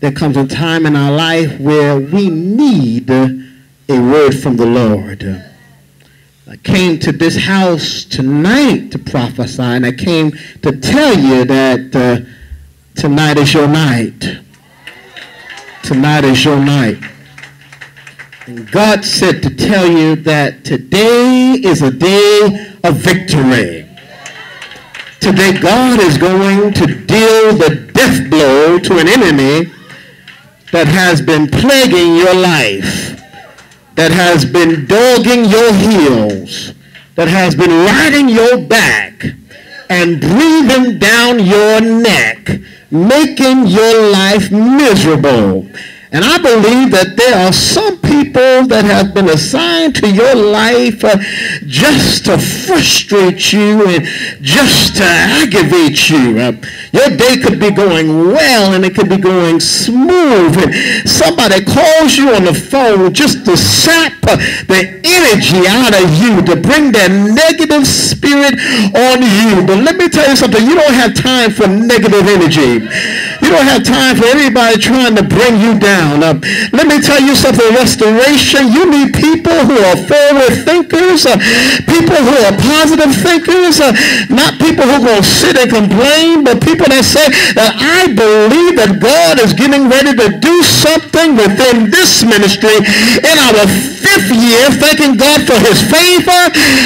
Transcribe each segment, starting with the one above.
there comes a time in our life where we need a word from the Lord. I came to this house tonight to prophesy, and I came to tell you that uh, tonight is your night. Tonight is your night. And God said to tell you that today is a day of victory. Today, God is going to deal the death blow to an enemy that has been plaguing your life, that has been dogging your heels, that has been riding your back and breathing down your neck, making your life miserable. And I believe that there are some people that have been assigned to your life uh, just to frustrate you and just to aggravate you. Uh, your day could be going well and it could be going smooth. And somebody calls you on the phone just to sap the energy out of you, to bring that negative spirit on you. But let me tell you something. You don't have time for negative energy. You don't have time for anybody trying to bring you down down. Uh, let me tell you something, restoration, you need people who are forward thinkers, uh, people who are positive thinkers, uh, not people who are going to sit and complain, but people that say that I believe that God is getting ready to do something within this ministry in our fifth year, thanking God for his favor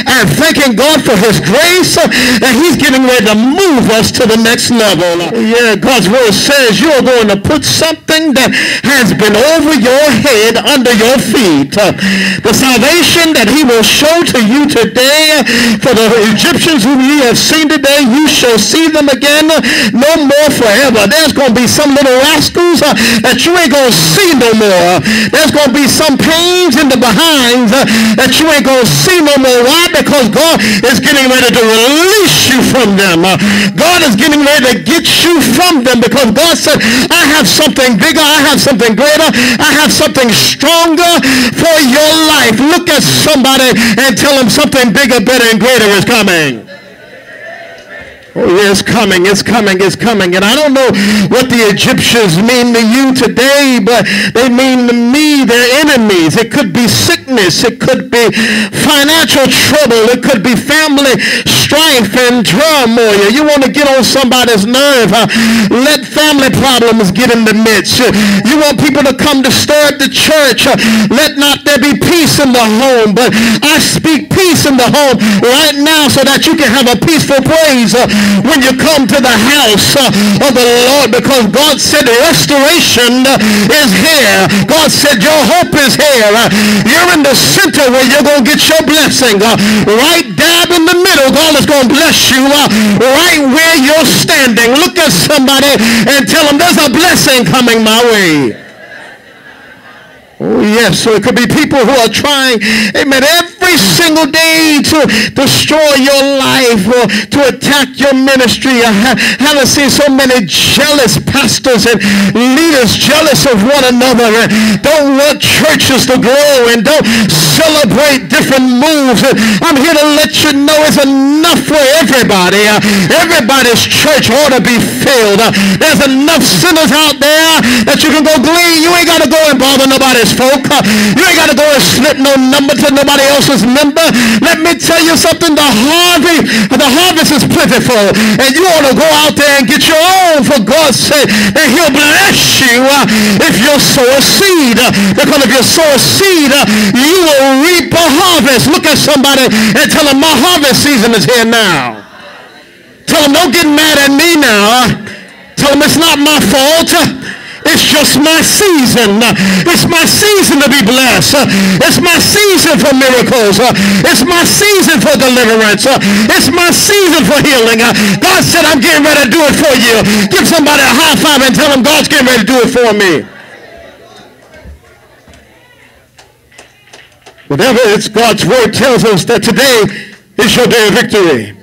and thanking God for his grace, uh, he's getting ready to move us to the next level. Yeah, God's word says you're going to put something that has has been over your head, under your feet. The salvation that he will show to you today, for the Egyptians whom you have seen today, you shall see them again no more forever. There's going to be some little rascals uh, that you ain't going to see no more. There's going to be some pains in the behinds uh, that you ain't going to see no more. Why? Because God is getting ready to release you from them. Uh, God is getting ready to get you from them because God said, I have something bigger. I have something something greater. I have something stronger for your life. Look at somebody and tell them something bigger, better, and greater is coming. Oh, it's coming, it's coming, it's coming. And I don't know what the Egyptians mean to you today, but they mean to me their enemies. It could be sickness. It could be financial trouble. It could be family strife and turmoil. You want to get on somebody's nerve. Let family problems get in the midst. You want people to come to stir the church. Let not there be peace in the home. But I speak peace in the home right now so that you can have a peaceful praise when you come to the house uh, of the Lord because God said restoration uh, is here. God said your hope is here. Uh, you're in the center where you're going to get your blessing. Uh, right dab in the middle, God is going to bless you uh, right where you're standing. Look at somebody and tell them there's a blessing coming my way. Oh, yes. So it could be people who are trying, amen, every single day to destroy your life or to attack your ministry. I haven't seen so many jealous pastors and leaders jealous of one another and don't want churches to grow and don't celebrate different moves. I'm here to let you know it's enough for everybody. Everybody's church ought to be filled. There's enough sinners out there that you can go glean. You ain't got to go and bother nobody's folk. You ain't got to go and slip no number to nobody else's number. Let me tell you something. The harvest, the harvest is plentiful. And you ought to go out there and get your own for God's sake. And he'll bless you uh, if you sow a seed. Because if you sow a seed, uh, you will reap a harvest. Look at somebody and tell them my harvest season is here now. Tell them don't get mad at me now. Tell them it's not my fault. It's just my season. It's my season to be blessed. It's my season for miracles. It's my season for deliverance. It's my season for healing. God said, I'm getting ready to do it for you. Give somebody a high five and tell them God's getting ready to do it for me. Whatever it's God's word tells us that today is your day of victory.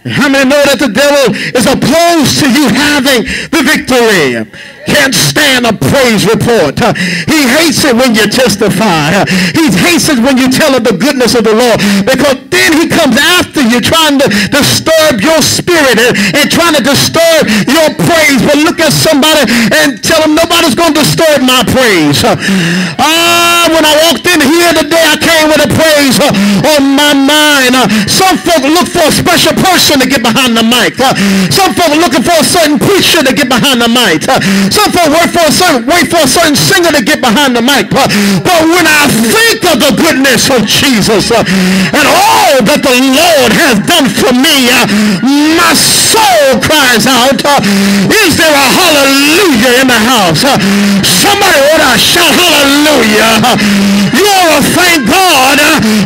How many know that the devil is opposed to you having the victory? Can't stand a praise report. He hates it when you testify. He hates it when you tell of the goodness of the Lord because then he comes after you trying to disturb your spirit and, and trying to disturb your praise. But look at somebody and tell them nobody's going to disturb my praise. Uh, ah, when I walked in here today, I came with a praise uh, on my mind. Uh, some folk look for a special person to get behind the mic. Uh, some folk looking for a certain preacher to get behind the mic. Uh, some folk wait for a certain, wait for a certain singer to get behind the mic. But, but when I think of the goodness of Jesus uh, and all that the Lord has done for me, uh, my soul cries out, uh, is there a hallelujah in house? Somebody ought to shout hallelujah. You ought to thank God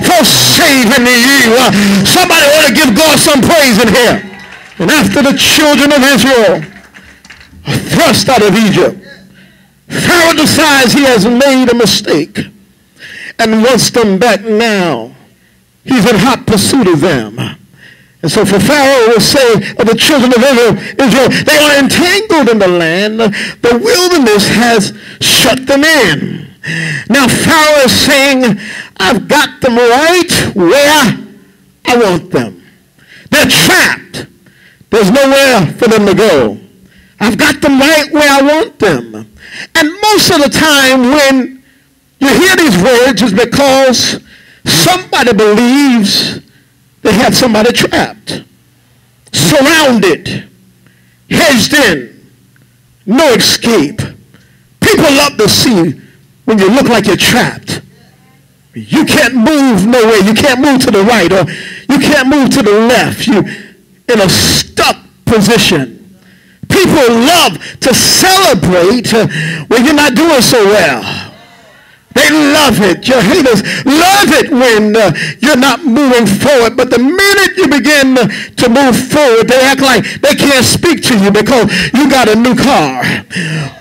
for saving you. Somebody ought to give God some praise in here. And after the children of Israel are thrust out of Egypt. Pharaoh decides he has made a mistake and wants them back now. He's in hot pursuit of them. And so for Pharaoh will say of the children of Israel, they are entangled in the land. The wilderness has shut them in. Now Pharaoh is saying, I've got them right where I want them. They're trapped. There's nowhere for them to go. I've got them right where I want them. And most of the time when you hear these words is because somebody believes they have somebody trapped, surrounded, hedged in, no escape. People love to see when you look like you're trapped. You can't move nowhere. You can't move to the right or you can't move to the left. You're in a stuck position. People love to celebrate uh, when you're not doing so well. They love it. Your haters love it when uh, you're not moving forward. But the minute you begin to move forward, they act like they can't speak to you because you got a new car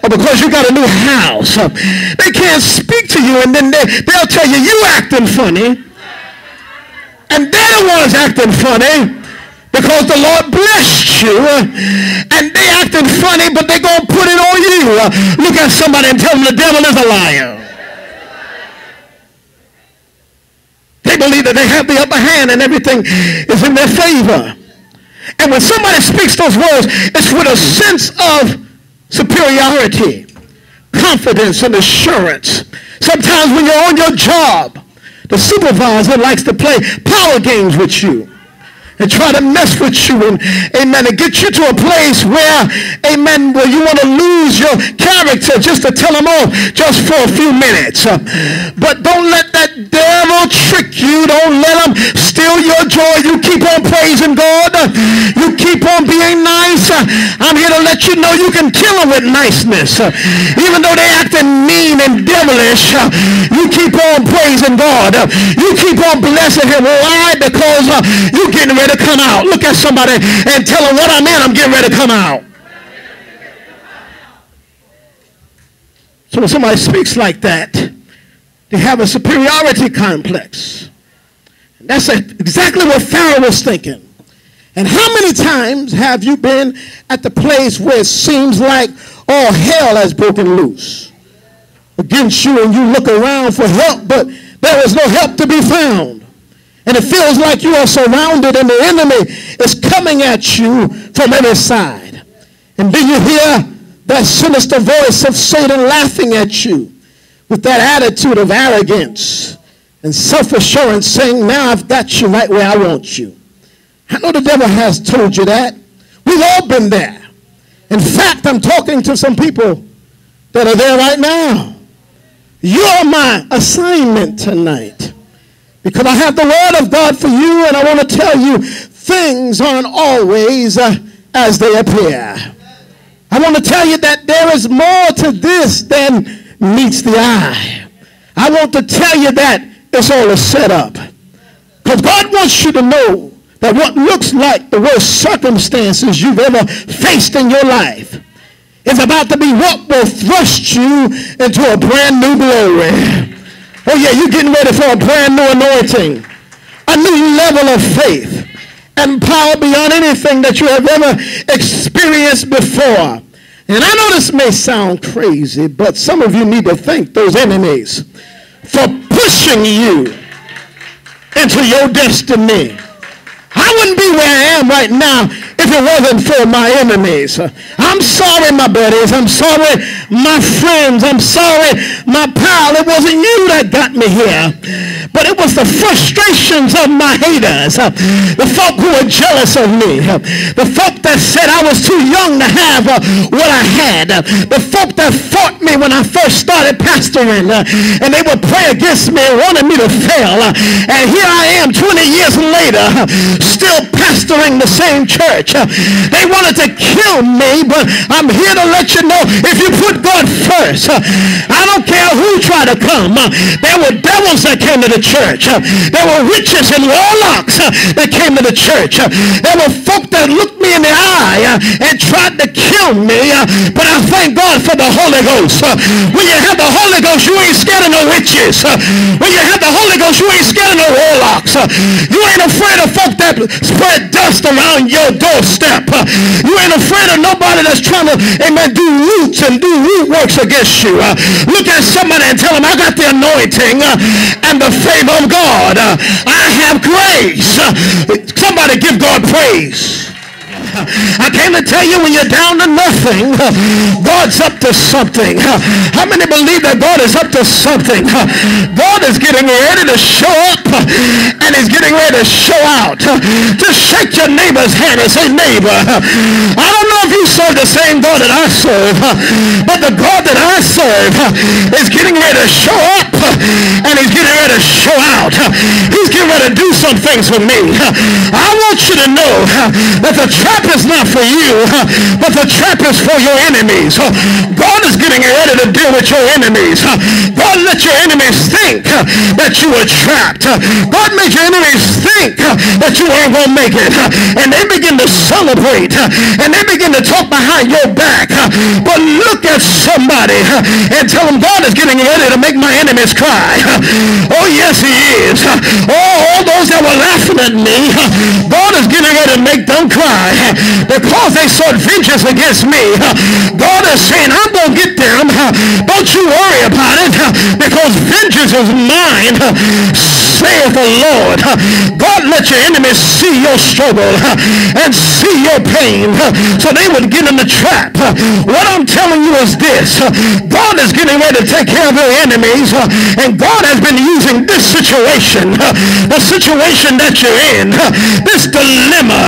or because you got a new house. They can't speak to you and then they, they'll tell you, you acting funny. And they're the ones acting funny because the Lord blessed you and they acting funny, but they going to put it on you. Look at somebody and tell them the devil is a liar. They believe that they have the upper hand and everything is in their favor. And when somebody speaks those words, it's with a sense of superiority, confidence, and assurance. Sometimes when you're on your job, the supervisor likes to play power games with you and try to mess with you and amen and get you to a place where amen where you want to lose your character just to tell them off just for a few minutes but don't let that devil trick you. Don't let them steal your joy. You keep on praising God. You keep on being nice. I'm here to let you know you can kill them with niceness. Even though they acting mean and devilish you keep on praising God. You keep on blessing him. Why? Because uh, you're getting ready to come out. Look at somebody and tell them what I'm in. I'm getting ready to come out. So when somebody speaks like that, they have a superiority complex. And that's exactly what Pharaoh was thinking. And how many times have you been at the place where it seems like all hell has broken loose against you and you look around for help, but there is no help to be found. And it feels like you are surrounded and the enemy is coming at you from every side. And then you hear that sinister voice of Satan laughing at you with that attitude of arrogance and self-assurance saying, now I've got you right where I want you. I know the devil has told you that. We've all been there. In fact, I'm talking to some people that are there right now. You're my assignment tonight. Because I have the word of God for you and I want to tell you things aren't always uh, as they appear. I want to tell you that there is more to this than meets the eye. I want to tell you that it's all a setup. Because God wants you to know that what looks like the worst circumstances you've ever faced in your life is about to be what will thrust you into a brand new glory. Oh yeah, you're getting ready for a brand new anointing, a new level of faith, and power beyond anything that you have ever experienced before. And I know this may sound crazy, but some of you need to thank those enemies for pushing you into your destiny. I wouldn't be where I am right now if it wasn't for my enemies. I'm sorry, my buddies. I'm sorry, my friends. I'm sorry, my pal. It wasn't you that got me here. But it was the frustrations of my haters. The folk who were jealous of me. The folk that said I was too young to have uh, what I had. The folk that fought me when I first started pastoring. And they would pray against me and wanted me to fail. And here I am 20 years later still pastoring the same church. They wanted to kill me, but I'm here to let you know if you put God first, I don't care who tried to come. There were devils that came to the church. There were witches and warlocks that came to the church. There were folk that looked me in the eye and tried to kill me, but I thank God for the Holy Ghost. When you have the Holy Ghost, you ain't scared of no witches. When you have the Holy Ghost, you ain't scared of no warlocks. You ain't afraid of folk that spread dust around your doorstep. You ain't afraid of nobody that's trying to, amen, do roots and do root works against you. Uh, look at somebody and tell them, I got the anointing uh, and the favor of God. Uh, I have grace. Somebody give God praise. I came to tell you when you're down to nothing, God's up to something. How many believe that God is up to something? God is getting ready to show up and he's getting ready to show out. Just shake your neighbor's hand and say, neighbor, I don't know if you serve the same God that I serve, but the God that I serve is getting ready to show up and he's getting ready to show out. He's getting ready to do some things for me. I want you to know that the trap trap is not for you, but the trap is for your enemies. God is getting ready to deal with your enemies. God let your enemies think that you were trapped. God made your enemies think that you weren't going to make it. And they begin to celebrate. And they begin to talk behind your back. But look at somebody and tell them God is getting ready to make my enemies cry. Oh, yes, he is. Oh, all those that were laughing at me, God is getting ready to make them cry because they sought vengeance against me. God is saying, I'm going to get them. Don't you worry about it because vengeance is mine saith the Lord. God let your enemies see your struggle and see your pain so they would get in the trap. What I'm telling you is this. God is getting ready to take care of your enemies and God has been using this situation, the situation that you're in, this dilemma,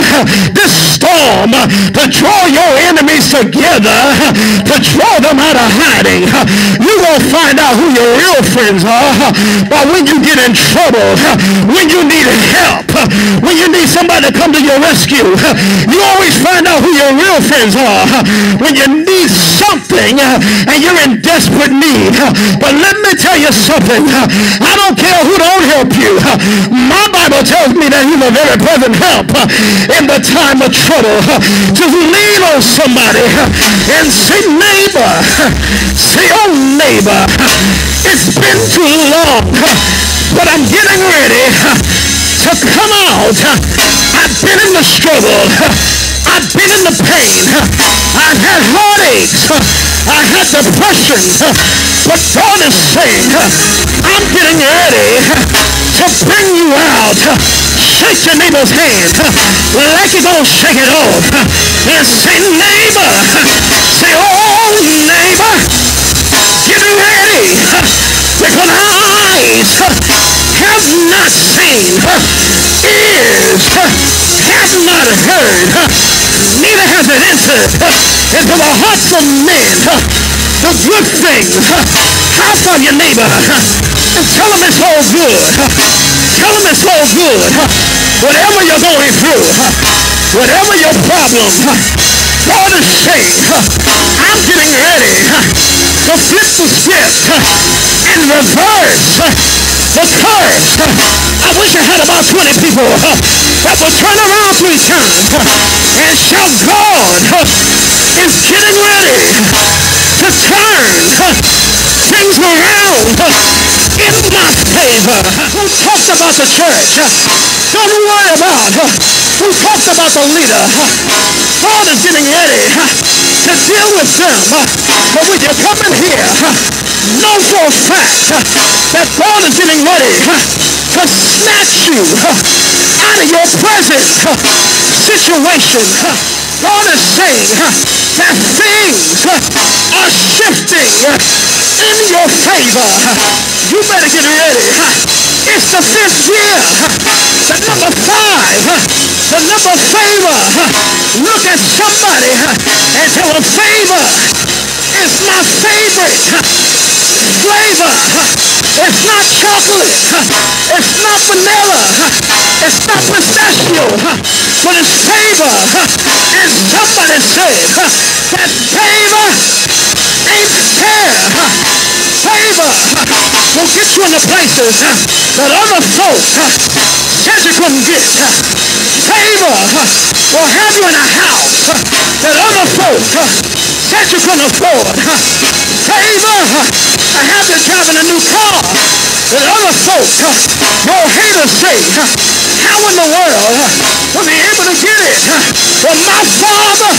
this storm to draw your enemies together, to draw them out of hiding. You're going to find out who your real friends are but when you get in trouble when you need help, when you need somebody to come to your rescue, you always find out who your real friends are. When you need something and you're in desperate need. But let me tell you something. I don't care who don't help you. My Bible tells me that he's a very present help Uh, in the time of trouble. Uh, Just lean on somebody uh, and say, neighbor, say, oh neighbor, it's been too long but I'm getting ready to come out. I've been in the struggle. I've been in the pain. I've had heartaches. I had depression. But God is saying, I'm getting ready to bring you out. Shake your neighbor's hand like you're going to shake it off. And say, neighbor. Say, oh, neighbor. Get ready. Because eyes have not seen, ears have not heard, neither has it entered into the hearts of men the good things. House of your neighbor tell them it's all good. Tell them it's all good. Whatever you're going through, whatever your problem, God is saying, I'm getting ready to flip the script and reverse the curse. I wish I had about 20 people that would turn around three times and shout, God is getting ready favor. Uh, who talks about the church? Uh, don't worry about uh, who talks about the leader. God is getting ready to deal with them. But when you come in here, know for a fact that God is getting ready to snatch you out of your present situation. God is saying that things are shifting in your favor. You better get ready. It's the fifth year. The number five. The number favor. Look at somebody and tell them favor It's my favorite flavor. It's not chocolate. It's not vanilla. It's not pistachio. But it's favor. And somebody said that favor into places that other folks said you couldn't get. Favor will have you in a house that other folks said you couldn't afford. Favor I have you driving a new car that other folks, your haters say, how in the world will be able to get it? But my father